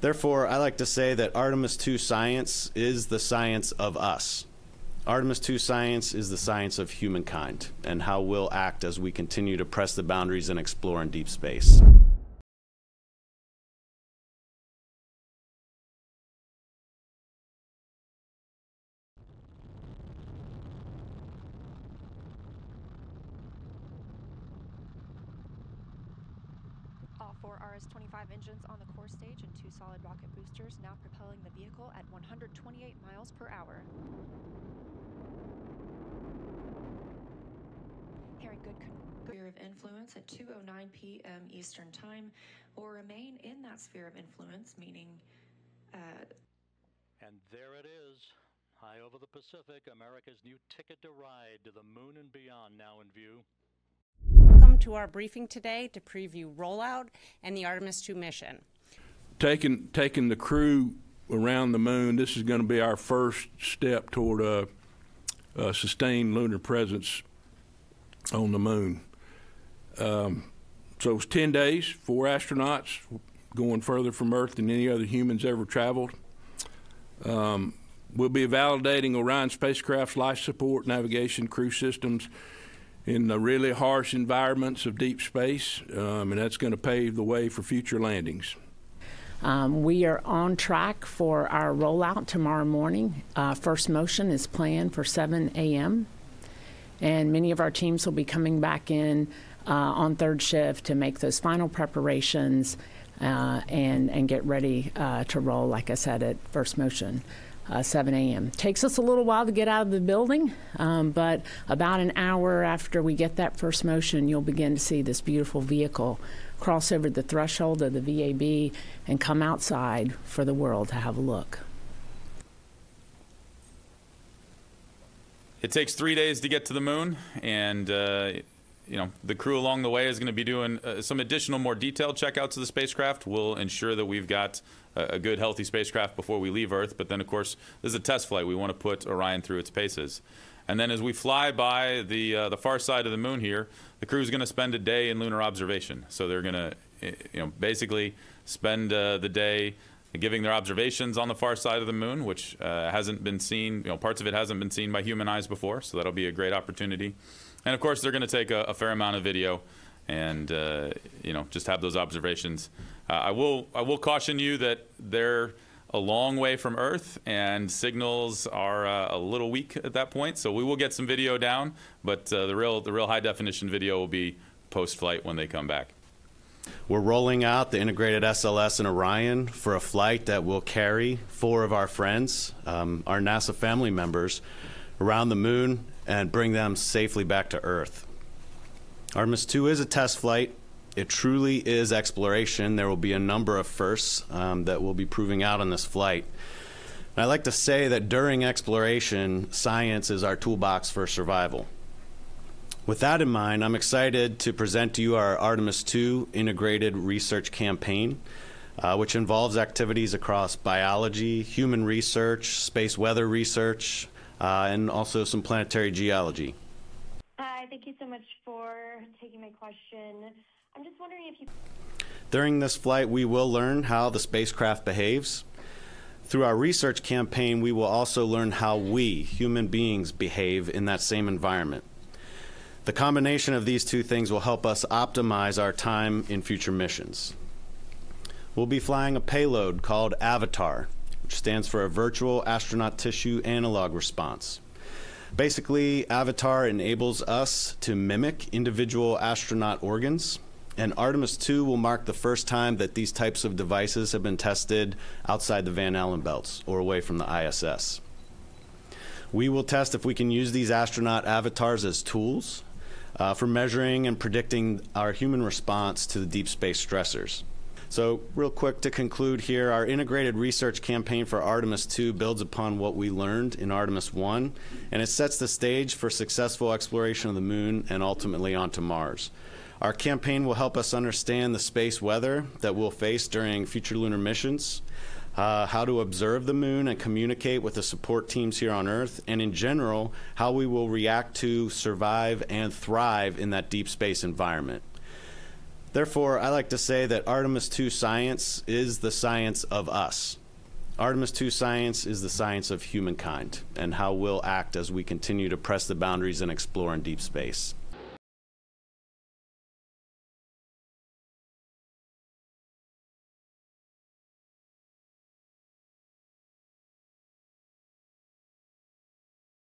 Therefore, I like to say that Artemis 2 science is the science of us. Artemis 2 science is the science of humankind and how we'll act as we continue to press the boundaries and explore in deep space. Four RS-25 engines on the core stage and two solid rocket boosters now propelling the vehicle at 128 miles per hour. Hearing good sphere of influence at 2:09 p.m. Eastern Time will remain in that sphere of influence, meaning uh, And there it is. High over the Pacific, America's new ticket to ride to the moon and beyond now in view. To our briefing today to preview rollout and the Artemis 2 mission. taking taking the crew around the moon. This is going to be our first step toward a, a sustained lunar presence on the moon. Um, so it's ten days, four astronauts going further from Earth than any other humans ever traveled. Um, we'll be validating Orion spacecraft's life support, navigation, crew systems in the really harsh environments of deep space, um, and that's going to pave the way for future landings. Um, we are on track for our rollout tomorrow morning. Uh, first motion is planned for 7 a.m. And many of our teams will be coming back in uh, on third shift to make those final preparations uh, and, and get ready uh, to roll, like I said, at first motion. Uh, 7 a.m. Takes us a little while to get out of the building, um, but about an hour after we get that first motion, you'll begin to see this beautiful vehicle cross over the threshold of the VAB and come outside for the world to have a look. It takes three days to get to the moon, and uh, you know the crew along the way is going to be doing uh, some additional, more detailed checkouts of the spacecraft. We'll ensure that we've got a, a good, healthy spacecraft before we leave Earth. But then, of course, this is a test flight. We want to put Orion through its paces. And then, as we fly by the uh, the far side of the moon here, the crew is going to spend a day in lunar observation. So they're going to, you know, basically spend uh, the day giving their observations on the far side of the moon, which uh, hasn't been seen. You know, parts of it hasn't been seen by human eyes before. So that'll be a great opportunity. And of course, they're going to take a, a, fair amount of video, and uh, you know, just have those observations. Uh, I will I will caution you that they're a long way from Earth, and signals are uh, a little weak at that point. So we will get some video down, but uh, the real the real high definition video will be post flight when they come back. We're rolling out the integrated SLS and Orion for a flight that will carry four of our friends, um, our NASA family members, around the moon and bring them safely back to Earth. Artemis 2 is a test flight. It truly is exploration. There will be a number of firsts um, that we'll be proving out on this flight. And I like to say that during exploration, science is our toolbox for survival. With that in mind, I'm excited to present to you our Artemis 2 integrated research campaign, uh, which involves activities across biology, human research, space weather research, uh, and also some planetary geology. Hi, thank you so much for taking my question. I'm just wondering if you. During this flight, we will learn how the spacecraft behaves. Through our research campaign, we will also learn how we, human beings, behave in that same environment. The combination of these two things will help us optimize our time in future missions. We'll be flying a payload called Avatar, which stands for a Virtual Astronaut Tissue Analog Response. Basically, Avatar enables us to mimic individual astronaut organs, and Artemis 2 will mark the first time that these types of devices have been tested outside the Van Allen belts or away from the ISS. We will test if we can use these astronaut avatars as tools uh, for measuring and predicting our human response to the deep space stressors. So, real quick to conclude here, our integrated research campaign for Artemis 2 builds upon what we learned in Artemis 1, and it sets the stage for successful exploration of the moon and ultimately onto Mars. Our campaign will help us understand the space weather that we'll face during future lunar missions, uh, how to observe the moon and communicate with the support teams here on Earth, and in general, how we will react to, survive, and thrive in that deep space environment. Therefore, I like to say that Artemis 2 science is the science of us. Artemis 2 science is the science of humankind and how we'll act as we continue to press the boundaries and explore in deep space.